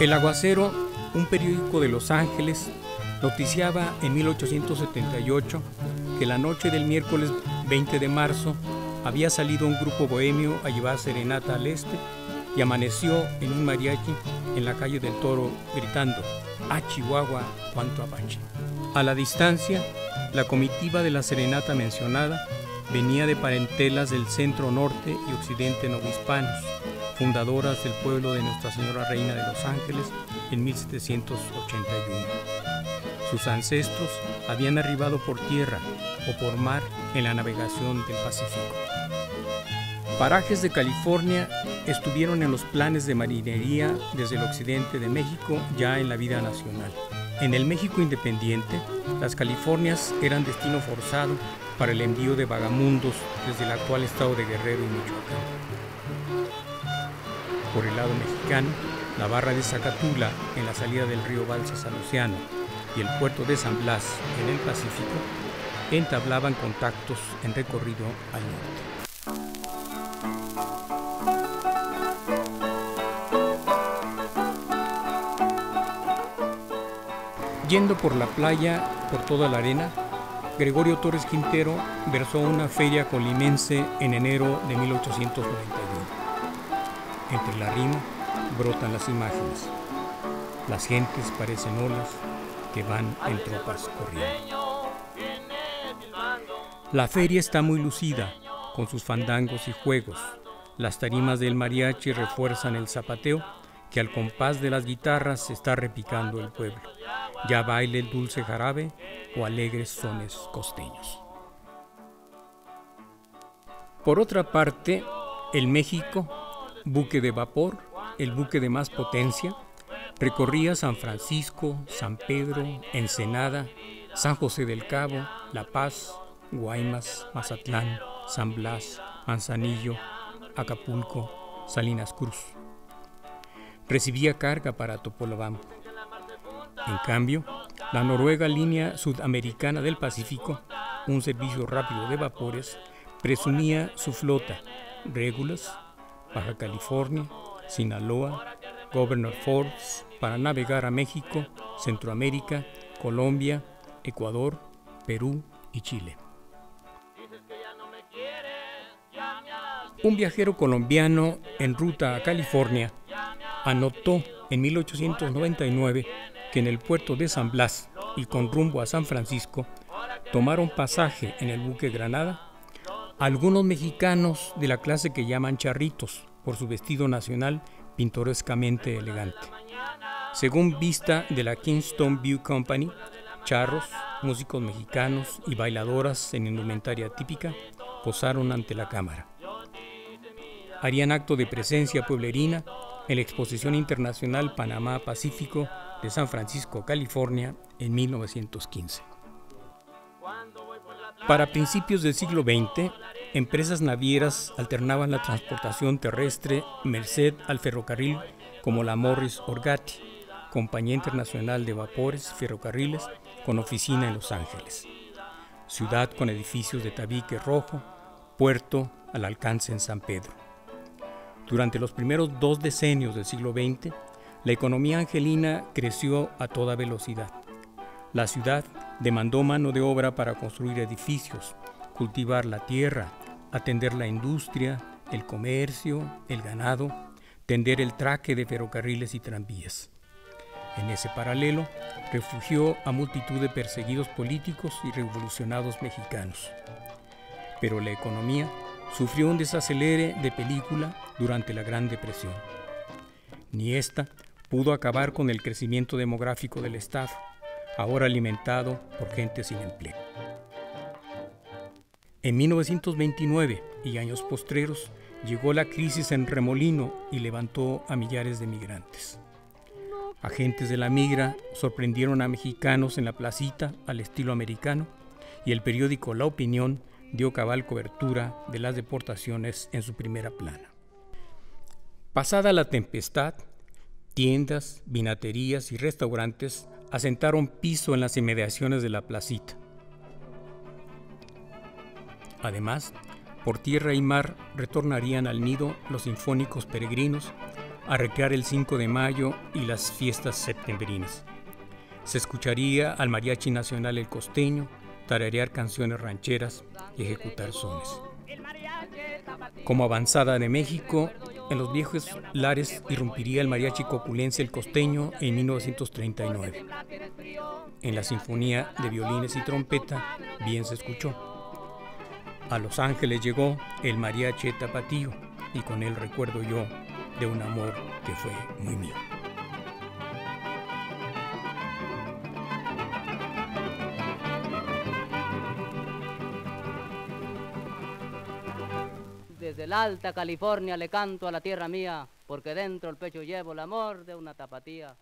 El Aguacero, un periódico de Los Ángeles, noticiaba en 1878 que la noche del miércoles 20 de marzo había salido un grupo bohemio a llevar serenata al este y amaneció en un mariachi en la calle del Toro gritando ¡A Chihuahua, cuanto Apache! A la distancia, la comitiva de la serenata mencionada venía de parentelas del centro norte y occidente novohispanos, fundadoras del pueblo de Nuestra Señora Reina de los Ángeles en 1781. Sus ancestros habían arribado por tierra o por mar en la navegación del Pacífico. Parajes de California estuvieron en los planes de marinería desde el occidente de México ya en la vida nacional. En el México independiente, las Californias eran destino forzado para el envío de vagamundos desde el actual estado de Guerrero y Michoacán. Por el lado mexicano, la barra de Zacatula en la salida del río Balsa San Luciano y el puerto de San Blas en el Pacífico entablaban contactos en recorrido al norte. Yendo por la playa, por toda la arena, Gregorio Torres Quintero versó una feria colimense en enero de 1891. Entre la rima brotan las imágenes. Las gentes parecen olas que van en tropas corriendo. La feria está muy lucida, con sus fandangos y juegos. Las tarimas del mariachi refuerzan el zapateo que al compás de las guitarras está repicando el pueblo. Ya baile el dulce jarabe o alegres sones costeños. Por otra parte, el México buque de vapor, el buque de más potencia, recorría San Francisco, San Pedro, Ensenada, San José del Cabo, La Paz, Guaymas, Mazatlán, San Blas, Manzanillo, Acapulco, Salinas Cruz. Recibía carga para Topolobampo. En cambio, la Noruega Línea Sudamericana del Pacífico, un servicio rápido de vapores, presumía su flota, régulas, Baja California, Sinaloa, Governor Forbes, para navegar a México, Centroamérica, Colombia, Ecuador, Perú y Chile. Un viajero colombiano en ruta a California anotó en 1899 que en el puerto de San Blas y con rumbo a San Francisco tomaron pasaje en el buque Granada algunos mexicanos de la clase que llaman charritos por su vestido nacional pintorescamente elegante. Según vista de la Kingston View Company, charros, músicos mexicanos y bailadoras en indumentaria típica posaron ante la cámara. Harían acto de presencia pueblerina en la Exposición Internacional Panamá-Pacífico de San Francisco, California, en 1915. Para principios del siglo XX, empresas navieras alternaban la transportación terrestre merced al ferrocarril como la Morris Orgati, compañía internacional de vapores ferrocarriles con oficina en Los Ángeles. Ciudad con edificios de tabique rojo, puerto al alcance en San Pedro. Durante los primeros dos decenios del siglo XX, la economía angelina creció a toda velocidad. La ciudad demandó mano de obra para construir edificios, cultivar la tierra, atender la industria, el comercio, el ganado, tender el traque de ferrocarriles y tranvías. En ese paralelo, refugió a multitud de perseguidos políticos y revolucionados mexicanos. Pero la economía sufrió un desacelere de película durante la Gran Depresión. Ni esta pudo acabar con el crecimiento demográfico del Estado, ahora alimentado por gente sin empleo. En 1929 y años postreros llegó la crisis en Remolino y levantó a millares de migrantes. Agentes de la migra sorprendieron a mexicanos en la placita al estilo americano y el periódico La Opinión dio cabal cobertura de las deportaciones en su primera plana. Pasada la tempestad, tiendas, vinaterías y restaurantes asentaron piso en las inmediaciones de la placita. Además, por tierra y mar retornarían al nido los sinfónicos peregrinos a recrear el 5 de mayo y las fiestas septembrinas. Se escucharía al Mariachi Nacional El Costeño tararear canciones rancheras y ejecutar sones. Como avanzada de México, en los viejos lares irrumpiría el mariachi coculense El Costeño en 1939. En la sinfonía de violines y trompeta bien se escuchó. A Los Ángeles llegó el mariachi tapatío y con él recuerdo yo de un amor que fue muy mío. Desde la alta California le canto a la tierra mía, porque dentro el pecho llevo el amor de una tapatía.